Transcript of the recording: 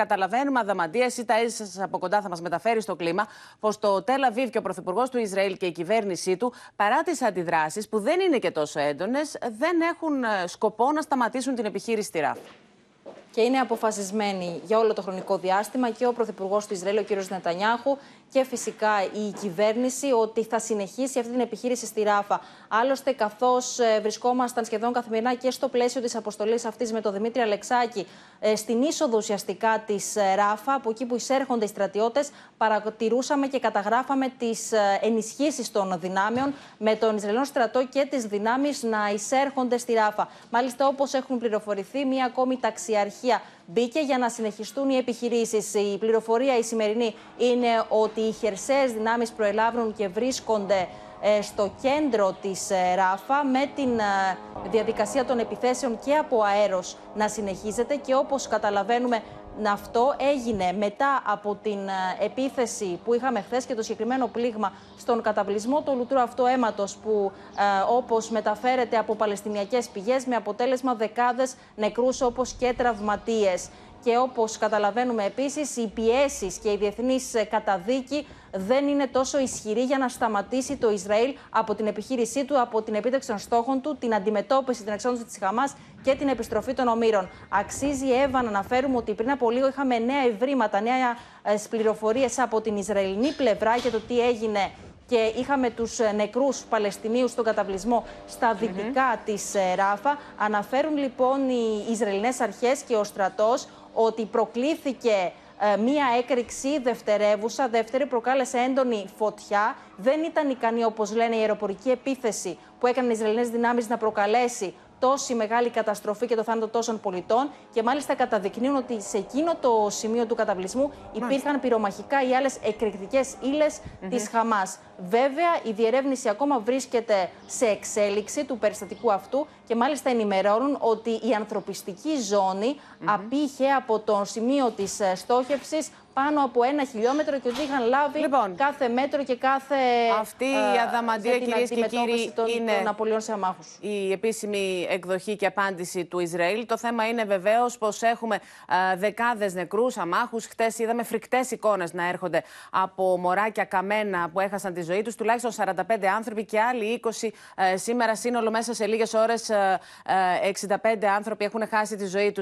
Καταλαβαίνουμε, Αδαμαντία, εσύ τα είσαι από κοντά, θα μας μεταφέρεις στο κλίμα, πως το Τελαβίβ και ο Πρωθυπουργός του Ισραήλ και η κυβέρνησή του, παρά τις αντιδράσεις που δεν είναι και τόσο έντονες, δεν έχουν ε, σκοπό να σταματήσουν την επιχείρηση στη Ράφα και είναι αποφασισμένοι για όλο το χρονικό διάστημα και ο Πρωθυπουργός του Ισραήλ, ο κ. Νετανιάχου, και φυσικά η κυβέρνηση ότι θα συνεχίσει αυτή την επιχείρηση στη Ράφα. Άλλωστε, καθώς ε, βρισκόμασταν σχεδόν καθημερινά και στο πλαίσιο της αποστολής αυτής με τον Δημήτρη Αλεξάκη, ε, στην είσοδο ουσιαστικά της ε, Ράφα, από εκεί που εισέρχονται οι στρατιώτες, παρατηρούσαμε και καταγράφαμε τις ενισχύσεις των δυνάμεων με τον Ισραηλινό στρατό και τις δυνάμεις να εισέρχονται στη Ράφα. Μάλιστα, όπως έχουν πληροφορηθεί, μία ακόμη ταξιαρχία μπήκε για να συνεχιστούν οι επιχειρήσεις. Η πληροφορία η σημερινή είναι ότι οι χερσαίες δυνάμεις προελάβουν και βρίσκονται ε, στο κέντρο της ε, Ράφα με την ε, διαδικασία των επιθέσεων και από αέρος να συνεχίζεται και όπως καταλαβαίνουμε αυτό έγινε μετά από την επίθεση που είχαμε χθες και το συγκεκριμένο πλήγμα στον καταβλισμό του λουτρού αυτό αίματος που όπως μεταφέρεται από παλαιστινιακές πηγές με αποτέλεσμα δεκάδες νεκρούς όπως και τραυματίες. Και όπως καταλαβαίνουμε επίσης οι πιέσεις και η διεθνής καταδίκη δεν είναι τόσο ισχυρή για να σταματήσει το Ισραήλ από την επιχείρησή του, από την επίτευξη των στόχων του, την αντιμετώπιση, την εξόντωση της Χαμάς και την επιστροφή των ομήρων. Αξίζει, Εύα, να αναφέρουμε ότι πριν από λίγο είχαμε νέα ευρήματα, νέα ε, πληροφορίες από την Ισραηλινή πλευρά για το τι έγινε και είχαμε τους ε, νεκρούς Παλαιστινίους στον καταβλισμό στα δυτικά mm της ε, Ράφα. Αναφέρουν λοιπόν οι Ισραηλινές αρχές και ο στρατός ότι προκλήθηκε ε, μία έκρηξη δευτερεύουσα, δεύτερη προκάλεσε έντονη φωτιά. Δεν ήταν ικανή, όπως λένε, η αεροπορική επίθεση που έκαναν οι Ισραηλινές δυνάμεις να προκαλέσει τόση μεγάλη καταστροφή και το θάνατο τόσων πολιτών. Και μάλιστα καταδεικνύουν ότι σε εκείνο το σημείο του καταβλισμού υπήρχαν πυρομαχικά ή άλλες εκρηκτικές ύλες mm της Χαμάς. Βέβαια, η διερεύνηση ακόμα βρίσκεται σε εξέλιξη του περιστατικού αυτού και μάλιστα ενημερώνουν ότι η ανθρωπιστική ζώνη mm απήχε από το σημείο της ε, στόχευσης πάνω από ένα χιλιόμετρο και ότι είχαν λάβει λοιπόν, κάθε μέτρο και κάθε. Αυτή η ε, αδαμαντία, κυρίες και κύριοι, των, είναι των απολύων σε αμάχου. Η επίσημη εκδοχή και απάντηση του Ισραήλ. Το θέμα είναι βεβαίως πως έχουμε δεκάδες νεκρούς αμάχου. Χτες είδαμε φρικτές εικόνες να έρχονται από μωράκια καμένα που έχασαν τη ζωή τους. Τουλάχιστον 45 άνθρωποι και άλλοι 20 ε, σήμερα. Σύνολο μέσα σε λίγες ώρες 65 άνθρωποι έχουν χάσει τη ζωή τους.